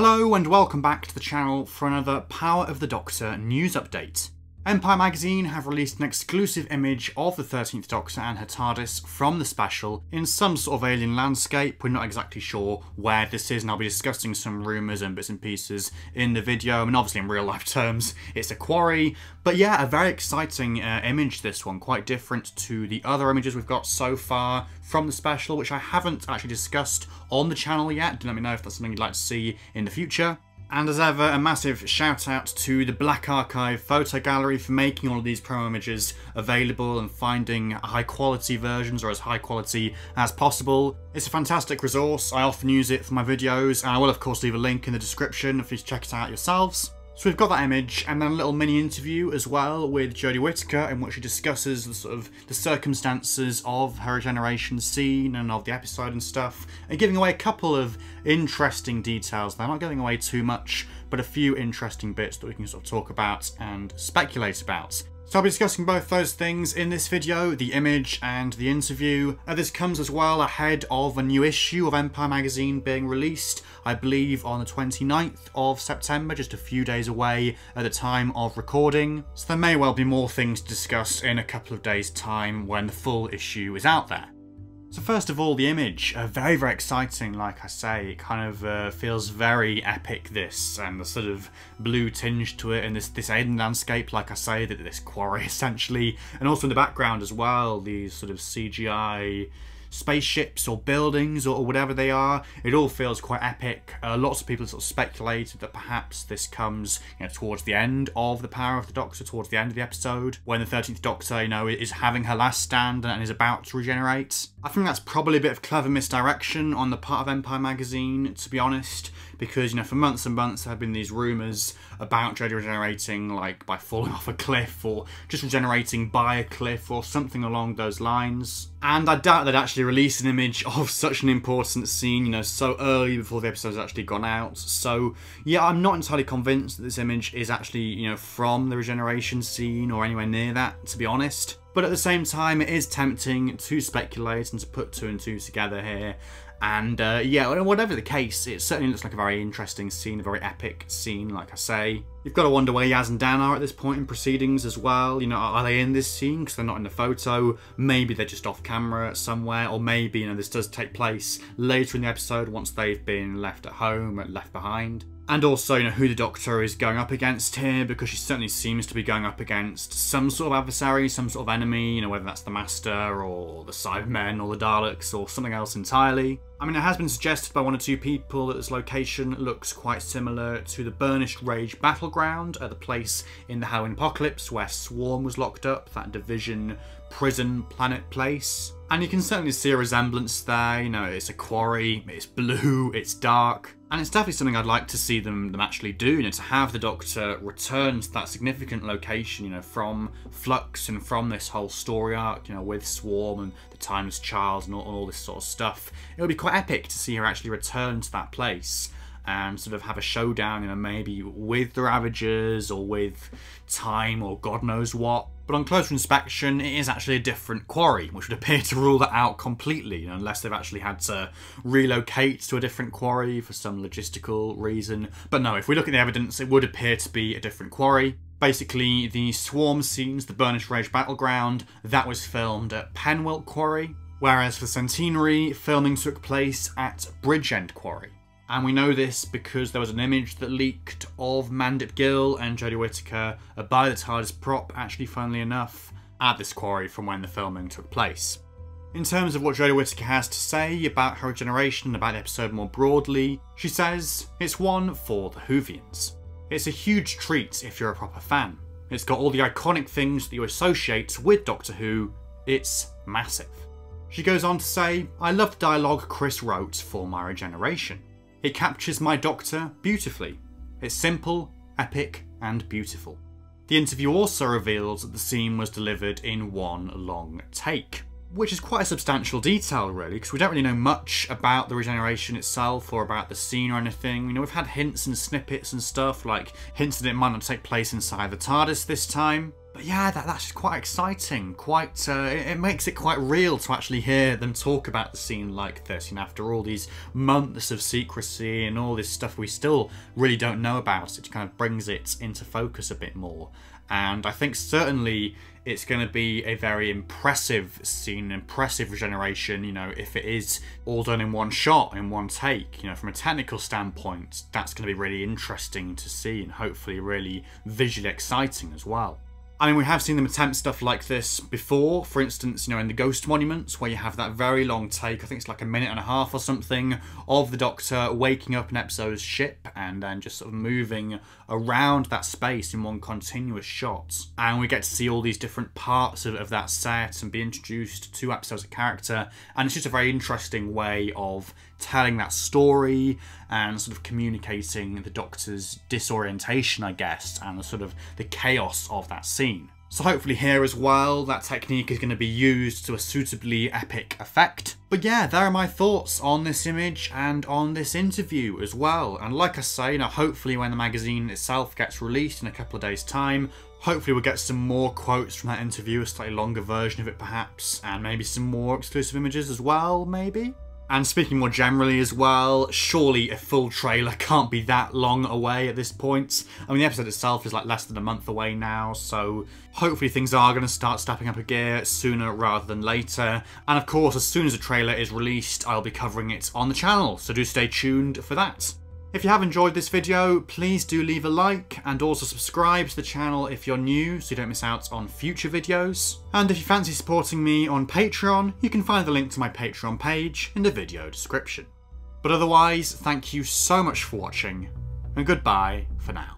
Hello and welcome back to the channel for another Power of the Doctor news update. Empire magazine have released an exclusive image of the 13th Doctor and her TARDIS from the special in some sort of alien landscape. We're not exactly sure where this is and I'll be discussing some rumours and bits and pieces in the video. I mean obviously in real life terms it's a quarry, but yeah a very exciting uh, image this one, quite different to the other images we've got so far from the special which I haven't actually discussed on the channel yet. Do let me know if that's something you'd like to see in the future. And as ever, a massive shout out to the Black Archive Photo Gallery for making all of these promo images available and finding high quality versions or as high quality as possible. It's a fantastic resource, I often use it for my videos, and I will of course leave a link in the description if you check it out yourselves. So we've got that image, and then a little mini interview as well with Jodie Whittaker, in which she discusses the sort of the circumstances of her regeneration scene and of the episode and stuff, and giving away a couple of interesting details. They're not giving away too much, but a few interesting bits that we can sort of talk about and speculate about. So I'll be discussing both those things in this video, the image and the interview. Uh, this comes as well ahead of a new issue of Empire magazine being released, I believe on the 29th of September, just a few days away at the time of recording. So there may well be more things to discuss in a couple of days time when the full issue is out there. So first of all, the image, uh, very, very exciting, like I say. It kind of uh, feels very epic, this, and the sort of blue tinge to it, and this, this alien landscape, like I say, that this quarry, essentially. And also in the background as well, these sort of CGI spaceships or buildings or, whatever they are. It all feels quite epic. Uh, lots of people sort of speculated that perhaps this comes you know, towards the end of the Power of the Doctor, towards the end of the episode, when the 13th Doctor, you know, is having her last stand and is about to regenerate. I think that's probably a bit of clever misdirection on the part of Empire magazine, to be honest because you know for months and months there have been these rumors about Jodie regenerating like by falling off a cliff or just regenerating by a cliff or something along those lines. And I doubt they'd actually release an image of such an important scene, you know, so early before the episode's actually gone out. So yeah, I'm not entirely convinced that this image is actually, you know, from the regeneration scene or anywhere near that, to be honest. But at the same time, it is tempting to speculate and to put two and two together here and uh, yeah, whatever the case, it certainly looks like a very interesting scene, a very epic scene, like I say. You've got to wonder where Yaz and Dan are at this point in proceedings as well. You know, are they in this scene because they're not in the photo? Maybe they're just off camera somewhere, or maybe, you know, this does take place later in the episode once they've been left at home, and left behind and also you know who the Doctor is going up against here because she certainly seems to be going up against some sort of adversary, some sort of enemy, you know whether that's the Master or the Cybermen or the Daleks or something else entirely. I mean it has been suggested by one or two people that this location looks quite similar to the Burnished Rage battleground at the place in the Halloween Apocalypse where Swarm was locked up, that division prison planet place. And you can certainly see a resemblance there, you know, it's a quarry, it's blue, it's dark, and it's definitely something I'd like to see them, them actually do, you know, to have the Doctor return to that significant location, you know, from Flux and from this whole story arc, you know, with Swarm and the Timeless Child and all, all this sort of stuff. It would be quite epic to see her actually return to that place and sort of have a showdown, you know, maybe with the Ravagers or with Time or God knows what. But on closer inspection, it is actually a different quarry, which would appear to rule that out completely, you know, unless they've actually had to relocate to a different quarry for some logistical reason. But no, if we look at the evidence, it would appear to be a different quarry. Basically, the swarm scenes, the Burnished Rage battleground, that was filmed at Penwyllt Quarry, whereas for Centenary, filming took place at Bridgend Quarry. And we know this because there was an image that leaked of Mandip Gill and Jodie Whittaker a by the TARDIS prop, actually, funnily enough, at this quarry from when the filming took place. In terms of what Jodie Whittaker has to say about her generation and about the episode more broadly, she says, It's one for the Whovians. It's a huge treat if you're a proper fan. It's got all the iconic things that you associate with Doctor Who. It's massive. She goes on to say, I love the dialogue Chris wrote for my regeneration. It captures my Doctor beautifully. It's simple, epic, and beautiful. The interview also reveals that the scene was delivered in one long take, which is quite a substantial detail really, because we don't really know much about the regeneration itself or about the scene or anything. You know, we've had hints and snippets and stuff, like hints that it might not take place inside the TARDIS this time, But yeah, that, that's quite exciting. Quite, uh, it, it, makes it quite real to actually hear them talk about the scene like this. Know, after all these months of secrecy and all this stuff we still really don't know about, it kind of brings it into focus a bit more. And I think certainly it's going to be a very impressive scene, impressive regeneration, you know, if it is all done in one shot, in one take. You know, from a technical standpoint, that's going to be really interesting to see and hopefully really visually exciting as well. I mean, we have seen them attempt stuff like this before. For instance, you know, in the Ghost Monuments, where you have that very long take, I think it's like a minute and a half or something, of the Doctor waking up in Epzo's ship and then just sort of moving around that space in one continuous shot. And we get to see all these different parts of, of that set and be introduced to Epzo as a character. And it's just a very interesting way of telling that story and sort of communicating the Doctor's disorientation, I guess, and the sort of the chaos of that scene. So hopefully here as well, that technique is going to be used to a suitably epic effect. But yeah, there are my thoughts on this image and on this interview as well. And like I say, know, hopefully when the magazine itself gets released in a couple of days' time, hopefully we'll get some more quotes from that interview, a slightly longer version of it perhaps, and maybe some more exclusive images as well, maybe? And speaking more generally as well, surely a full trailer can't be that long away at this point. I mean, the episode itself is like less than a month away now, so hopefully things are going to start stepping up a gear sooner rather than later. And of course, as soon as a trailer is released, I'll be covering it on the channel, so do stay tuned for that. If you have enjoyed this video, please do leave a like and also subscribe to the channel if you're new so you don't miss out on future videos. And if you fancy supporting me on Patreon, you can find the link to my Patreon page in the video description. But otherwise, thank you so much for watching, and goodbye for now.